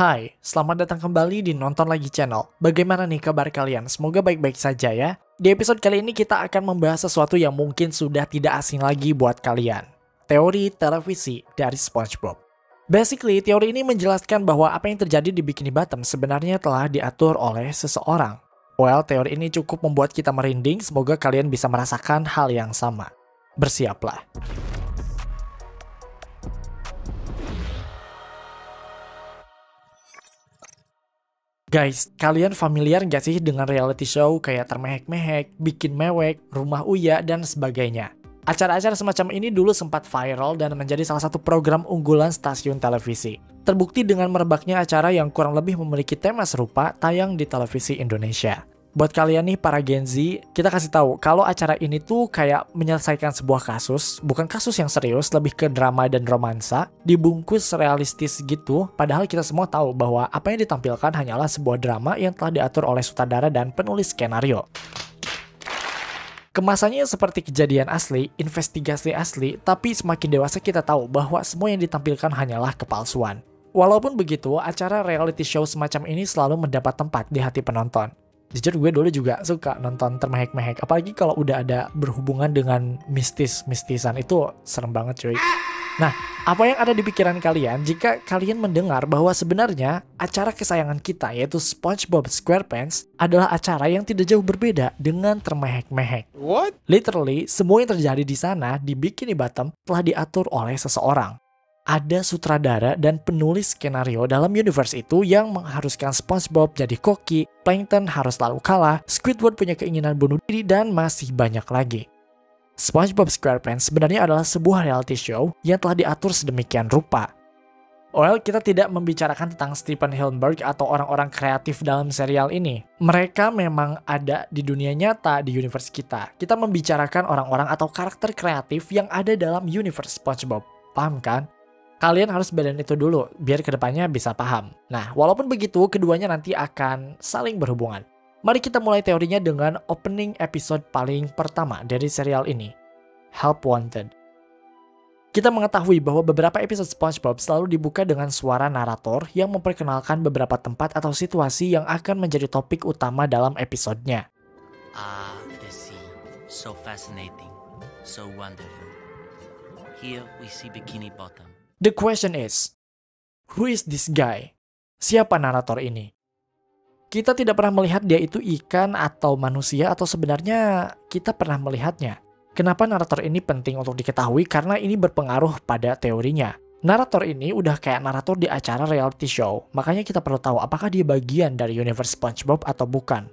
Hai, selamat datang kembali di Nonton Lagi Channel. Bagaimana nih kabar kalian? Semoga baik-baik saja ya. Di episode kali ini kita akan membahas sesuatu yang mungkin sudah tidak asing lagi buat kalian. Teori televisi dari SpongeBob. Basically, teori ini menjelaskan bahwa apa yang terjadi di Bikini Bottom sebenarnya telah diatur oleh seseorang. Well, teori ini cukup membuat kita merinding, semoga kalian bisa merasakan hal yang sama. Bersiaplah. Guys, kalian familiar gak sih dengan reality show kayak Termehek-Mehek, Bikin Mewek, Rumah Uya, dan sebagainya? Acara-acara semacam ini dulu sempat viral dan menjadi salah satu program unggulan stasiun televisi. Terbukti dengan merebaknya acara yang kurang lebih memiliki tema serupa tayang di televisi Indonesia. Buat kalian nih para Gen Z, kita kasih tahu kalau acara ini tuh kayak menyelesaikan sebuah kasus, bukan kasus yang serius, lebih ke drama dan romansa, dibungkus realistis gitu, padahal kita semua tahu bahwa apa yang ditampilkan hanyalah sebuah drama yang telah diatur oleh sutradara dan penulis skenario. Kemasannya seperti kejadian asli, investigasi asli, tapi semakin dewasa kita tahu bahwa semua yang ditampilkan hanyalah kepalsuan. Walaupun begitu, acara reality show semacam ini selalu mendapat tempat di hati penonton jujur gue dulu juga suka nonton termehek-mehek apalagi kalau udah ada berhubungan dengan mistis-mistisan itu serem banget cuy Nah, apa yang ada di pikiran kalian jika kalian mendengar bahwa sebenarnya acara kesayangan kita yaitu SpongeBob SquarePants adalah acara yang tidak jauh berbeda dengan termehek-mehek. What? Literally, semua yang terjadi di sana di Bikini Bottom telah diatur oleh seseorang ada sutradara dan penulis skenario dalam universe itu yang mengharuskan SpongeBob jadi koki, Plankton harus selalu kalah, Squidward punya keinginan bunuh diri, dan masih banyak lagi. SpongeBob SquarePants sebenarnya adalah sebuah reality show yang telah diatur sedemikian rupa. Well, kita tidak membicarakan tentang Stephen Hillenburg atau orang-orang kreatif dalam serial ini. Mereka memang ada di dunia nyata di universe kita. Kita membicarakan orang-orang atau karakter kreatif yang ada dalam universe SpongeBob. Paham kan? Kalian harus bedain itu dulu, biar ke depannya bisa paham. Nah, walaupun begitu, keduanya nanti akan saling berhubungan. Mari kita mulai teorinya dengan opening episode paling pertama dari serial ini, Help Wanted. Kita mengetahui bahwa beberapa episode SpongeBob selalu dibuka dengan suara narator yang memperkenalkan beberapa tempat atau situasi yang akan menjadi topik utama dalam episodenya. Ah, the sea. So fascinating. So wonderful. Here we see Bikini Bottom. The question is, who is this guy? Siapa narator ini? Kita tidak pernah melihat dia itu ikan atau manusia atau sebenarnya kita pernah melihatnya. Kenapa narator ini penting untuk diketahui? Karena ini berpengaruh pada teorinya. Narator ini udah kayak narator di acara reality show, makanya kita perlu tahu apakah dia bagian dari universe SpongeBob atau bukan.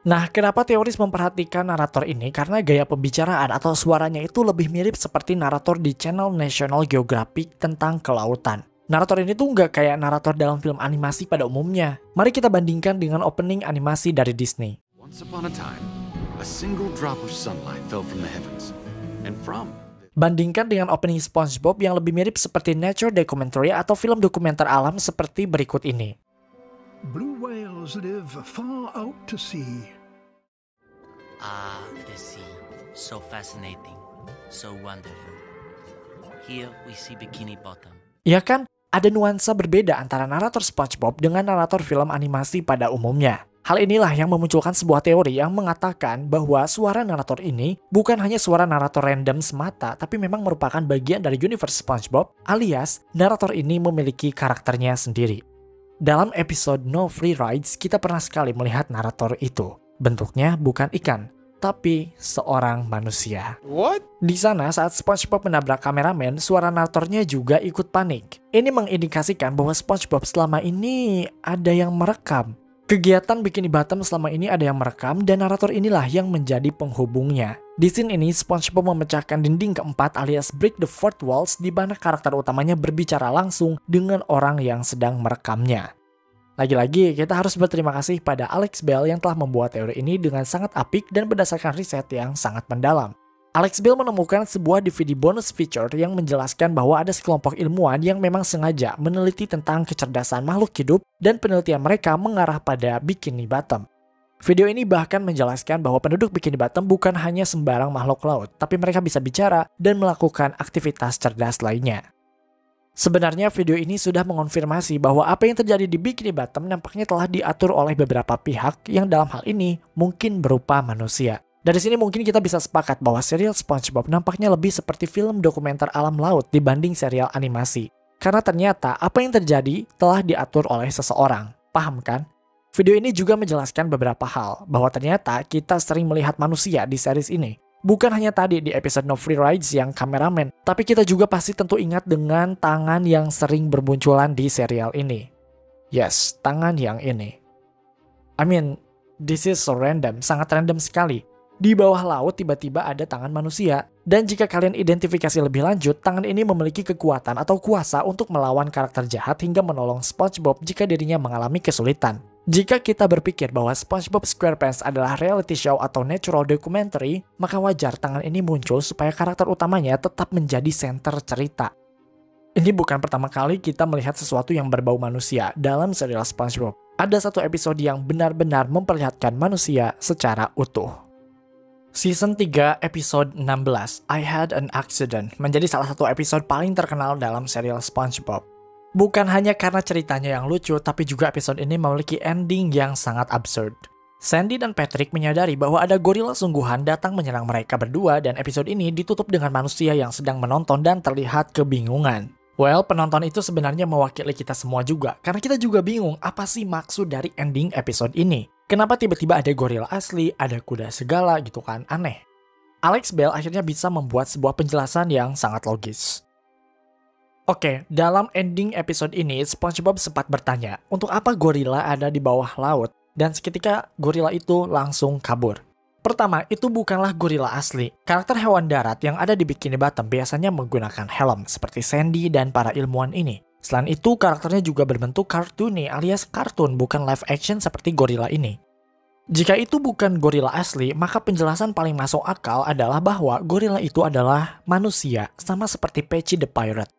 Nah, kenapa teoris memperhatikan narator ini? Karena gaya pembicaraan atau suaranya itu lebih mirip seperti narator di channel National Geographic tentang kelautan. Narator ini tuh nggak kayak narator dalam film animasi pada umumnya. Mari kita bandingkan dengan opening animasi dari Disney. Once upon a time, a single drop of sunlight fell from the heavens. And from Bandingkan dengan opening SpongeBob yang lebih mirip seperti nature documentary atau film dokumenter alam seperti berikut ini. Blue whales live far out to sea. Ah, the sea. So fascinating. So wonderful. Here we see Bikini Bottom. Ya kan? Ada nuansa berbeda antara narator SpongeBob dengan narator film animasi pada umumnya. Hal inilah yang memunculkan sebuah teori yang mengatakan bahwa suara narator ini bukan hanya suara narator random semata, tapi memang merupakan bagian dari universe SpongeBob, alias narator ini memiliki karakternya sendiri. Dalam episode No Free Rides, kita pernah sekali melihat narator itu. Bentuknya bukan ikan, tapi seorang manusia. what? Di sana, saat SpongeBob menabrak kameramen, suara naratornya juga ikut panik. Ini mengindikasikan bahwa SpongeBob selama ini ada yang merekam. Kegiatan Bikini Bottom selama ini ada yang merekam dan narator inilah yang menjadi penghubungnya. Di scene ini, SpongeBob memecahkan dinding keempat alias break the fourth walls di mana karakter utamanya berbicara langsung dengan orang yang sedang merekamnya. Lagi-lagi, kita harus berterima kasih pada Alex Bell yang telah membuat teori ini dengan sangat apik dan berdasarkan riset yang sangat mendalam. Alex Bell menemukan sebuah DVD bonus feature yang menjelaskan bahwa ada sekelompok ilmuwan yang memang sengaja meneliti tentang kecerdasan makhluk hidup dan penelitian mereka mengarah pada Bikini Bottom. Video ini bahkan menjelaskan bahwa penduduk Bikini Bottom bukan hanya sembarang makhluk laut, tapi mereka bisa bicara dan melakukan aktivitas cerdas lainnya. Sebenarnya video ini sudah mengonfirmasi bahwa apa yang terjadi di Bikini Bottom nampaknya telah diatur oleh beberapa pihak yang dalam hal ini mungkin berupa manusia. Dari sini mungkin kita bisa sepakat bahwa serial SpongeBob nampaknya lebih seperti film dokumenter alam laut dibanding serial animasi. Karena ternyata apa yang terjadi telah diatur oleh seseorang. Paham kan? Video ini juga menjelaskan beberapa hal, bahwa ternyata kita sering melihat manusia di series ini. Bukan hanya tadi di episode No Free Rides yang kameramen, tapi kita juga pasti tentu ingat dengan tangan yang sering bermunculan di serial ini. Yes, tangan yang ini. I mean, this is so random, sangat random sekali. Di bawah laut tiba-tiba ada tangan manusia. Dan jika kalian identifikasi lebih lanjut, tangan ini memiliki kekuatan atau kuasa untuk melawan karakter jahat hingga menolong SpongeBob jika dirinya mengalami kesulitan. Jika kita berpikir bahwa SpongeBob SquarePants adalah reality show atau natural documentary, maka wajar tangan ini muncul supaya karakter utamanya tetap menjadi center cerita. Ini bukan pertama kali kita melihat sesuatu yang berbau manusia dalam serial SpongeBob. Ada satu episode yang benar-benar memperlihatkan manusia secara utuh. Season 3 episode 16, I Had an Accident, menjadi salah satu episode paling terkenal dalam serial SpongeBob. Bukan hanya karena ceritanya yang lucu, tapi juga episode ini memiliki ending yang sangat absurd. Sandy dan Patrick menyadari bahwa ada gorila sungguhan datang menyerang mereka berdua dan episode ini ditutup dengan manusia yang sedang menonton dan terlihat kebingungan. Well, penonton itu sebenarnya mewakili kita semua juga, karena kita juga bingung apa sih maksud dari ending episode ini. Kenapa tiba-tiba ada gorila asli, ada kuda segala gitu kan, aneh. Alex Bell akhirnya bisa membuat sebuah penjelasan yang sangat logis. Oke, dalam ending episode ini, SpongeBob sempat bertanya, untuk apa gorila ada di bawah laut? Dan seketika gorila itu langsung kabur. Pertama, itu bukanlah gorila asli. Karakter hewan darat yang ada di Bikini Bottom biasanya menggunakan helm, seperti Sandy dan para ilmuwan ini. Selain itu, karakternya juga berbentuk kartuni alias kartun, bukan live action seperti gorila ini. Jika itu bukan gorila asli, maka penjelasan paling masuk akal adalah bahwa gorila itu adalah manusia, sama seperti Pecci the Pirate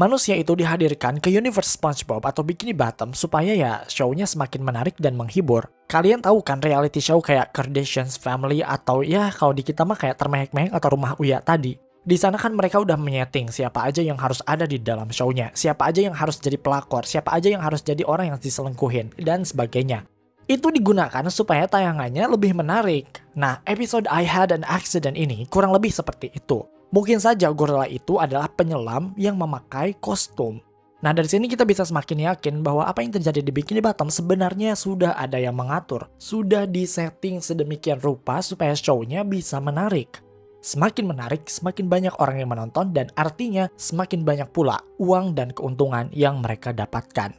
manusia itu dihadirkan ke universe SpongeBob atau Bikini Bottom supaya ya show-nya semakin menarik dan menghibur. Kalian tahu kan reality show kayak Kardashians Family atau ya kalau di kita mah kayak Termehek-mehek atau Rumah Uya tadi. Di sana kan mereka udah menyeting siapa aja yang harus ada di dalam show-nya, siapa aja yang harus jadi pelakor, siapa aja yang harus jadi orang yang diselengkuhin, dan sebagainya. Itu digunakan supaya tayangannya lebih menarik. Nah, episode I Had an Accident ini kurang lebih seperti itu. Mungkin saja gorila itu adalah penyelam yang memakai kostum. Nah dari sini kita bisa semakin yakin bahwa apa yang terjadi di Bikini Bottom sebenarnya sudah ada yang mengatur. Sudah disetting sedemikian rupa supaya show-nya bisa menarik. Semakin menarik, semakin banyak orang yang menonton dan artinya semakin banyak pula uang dan keuntungan yang mereka dapatkan.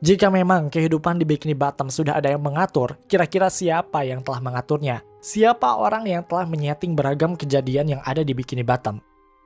Jika memang kehidupan di Bikini Bottom sudah ada yang mengatur, kira-kira siapa yang telah mengaturnya? siapa orang yang telah menyeting beragam kejadian yang ada di Bikini Bottom.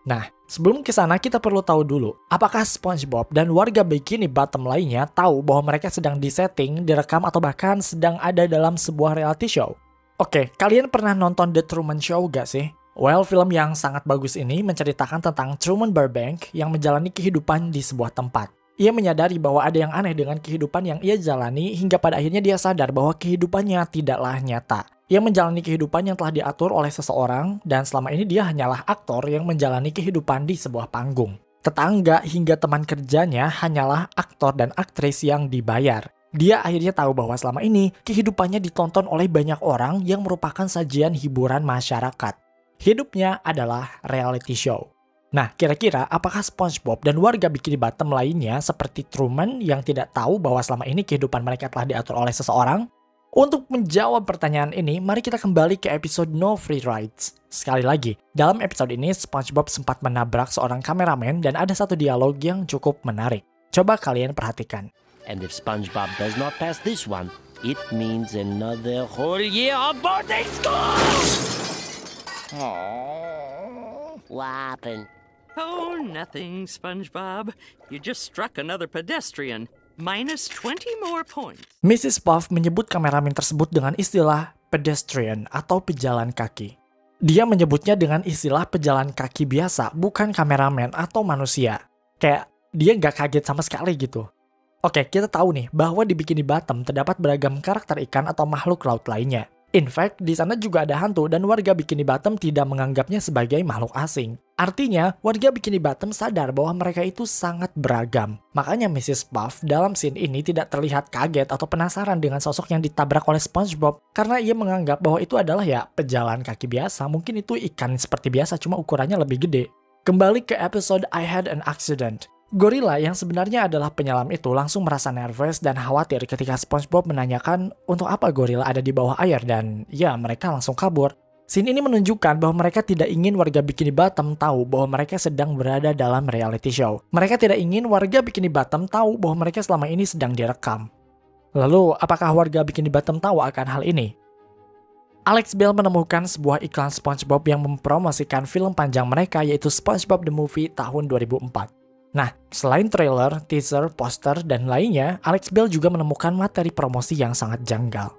Nah, sebelum ke sana kita perlu tahu dulu, apakah SpongeBob dan warga Bikini Bottom lainnya tahu bahwa mereka sedang disetting, direkam atau bahkan sedang ada dalam sebuah reality show? Oke, kalian pernah nonton The Truman Show gak sih? Well, film yang sangat bagus ini menceritakan tentang Truman Burbank yang menjalani kehidupan di sebuah tempat. Ia menyadari bahwa ada yang aneh dengan kehidupan yang ia jalani hingga pada akhirnya dia sadar bahwa kehidupannya tidaklah nyata. Ia menjalani kehidupan yang telah diatur oleh seseorang dan selama ini dia hanyalah aktor yang menjalani kehidupan di sebuah panggung. Tetangga hingga teman kerjanya hanyalah aktor dan aktris yang dibayar. Dia akhirnya tahu bahwa selama ini kehidupannya ditonton oleh banyak orang yang merupakan sajian hiburan masyarakat. Hidupnya adalah reality show. Nah, kira-kira apakah SpongeBob dan warga Bikini Bottom lainnya seperti Truman yang tidak tahu bahwa selama ini kehidupan mereka telah diatur oleh seseorang? Untuk menjawab pertanyaan ini, mari kita kembali ke episode No Free Rides. Sekali lagi, dalam episode ini SpongeBob sempat menabrak seorang kameramen dan ada satu dialog yang cukup menarik. Coba kalian perhatikan. And if SpongeBob does not pass this one, it means another whole year of boarding school! Oh, what happened? Oh, nothing, SpongeBob. You just struck another pedestrian. Minus 20 more points. Mrs. Puff menyebut kameramen tersebut dengan istilah pedestrian atau pejalan kaki. Dia menyebutnya dengan istilah pejalan kaki biasa, bukan kameramen atau manusia. Kayak dia nggak kaget sama sekali gitu. Oke, kita tahu nih bahwa di Bikini Bottom terdapat beragam karakter ikan atau makhluk laut lainnya. In fact, di sana juga ada hantu dan warga Bikini Bottom tidak menganggapnya sebagai makhluk asing. Artinya, warga Bikini Bottom sadar bahwa mereka itu sangat beragam. Makanya Mrs. Puff dalam scene ini tidak terlihat kaget atau penasaran dengan sosok yang ditabrak oleh SpongeBob karena ia menganggap bahwa itu adalah ya pejalan kaki biasa, mungkin itu ikan seperti biasa cuma ukurannya lebih gede. Kembali ke episode I Had an Accident. Gorilla yang sebenarnya adalah penyelam itu langsung merasa nervous dan khawatir ketika SpongeBob menanyakan untuk apa gorilla ada di bawah air dan ya mereka langsung kabur. Scene ini menunjukkan bahwa mereka tidak ingin warga Bikini Bottom tahu bahwa mereka sedang berada dalam reality show. Mereka tidak ingin warga Bikini Bottom tahu bahwa mereka selama ini sedang direkam. Lalu, apakah warga Bikini Bottom tahu akan hal ini? Alex Bell menemukan sebuah iklan SpongeBob yang mempromosikan film panjang mereka yaitu SpongeBob the Movie tahun 2004. Nah, selain trailer, teaser, poster, dan lainnya, Alex Bell juga menemukan materi promosi yang sangat janggal.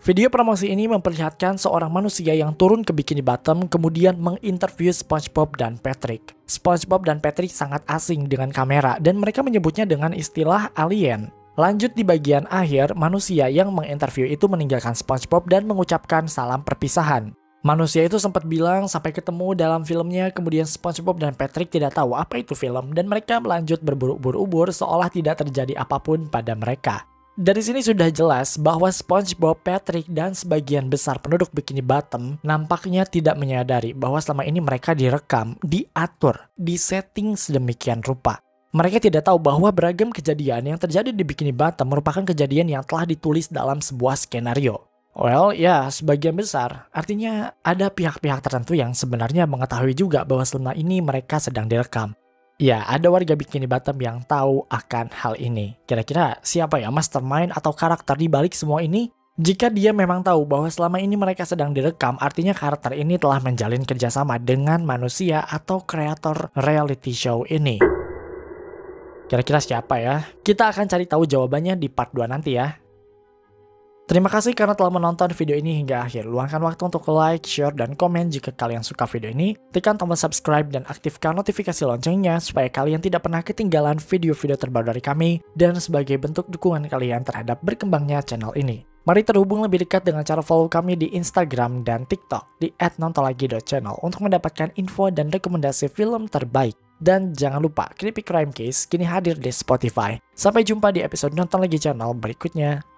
Video promosi ini memperlihatkan seorang manusia yang turun ke Bikini Bottom kemudian menginterview SpongeBob dan Patrick. SpongeBob dan Patrick sangat asing dengan kamera dan mereka menyebutnya dengan istilah alien. Lanjut di bagian akhir, manusia yang menginterview itu meninggalkan SpongeBob dan mengucapkan salam perpisahan. Manusia itu sempat bilang sampai ketemu dalam filmnya, kemudian SpongeBob dan Patrick tidak tahu apa itu film dan mereka melanjut berburu-ubur seolah tidak terjadi apa pun pada mereka. Dari sini sudah jelas bahwa SpongeBob, Patrick, dan sebagian besar penduduk Bikini Bottom nampaknya tidak menyadari bahwa selama ini mereka direkam, diatur, disetting sedemikian rupa. Mereka tidak tahu bahwa beragam kejadian yang terjadi di Bikini Bottom merupakan kejadian yang telah ditulis dalam sebuah skenario. Well, ya, sebagian besar. Artinya ada pihak-pihak tertentu yang sebenarnya mengetahui juga bahwa selama ini mereka sedang direkam. Ya, ada warga Bikini Bottom yang tahu akan hal ini. Kira-kira siapa ya mastermind atau karakter di balik semua ini? Jika dia memang tahu bahwa selama ini mereka sedang direkam, artinya karakter ini telah menjalin kerjasama dengan manusia atau kreator reality show ini. Kira-kira siapa ya? Kita akan cari tahu jawabannya di part 2 nanti ya. Terima kasih karena telah menonton video ini hingga akhir. Luangkan waktu untuk like, share, dan komen jika kalian suka video ini. Tekan tombol subscribe dan aktifkan notifikasi loncengnya supaya kalian tidak pernah ketinggalan video-video terbaru dari kami dan sebagai bentuk dukungan kalian terhadap berkembangnya channel ini. Mari terhubung lebih dekat dengan cara follow kami di Instagram dan TikTok di @nontolagi.channel untuk mendapatkan info dan rekomendasi film terbaik. Dan jangan lupa, Creepy Crime Case kini hadir di Spotify. Sampai jumpa di episode Nonton Lagi channel berikutnya.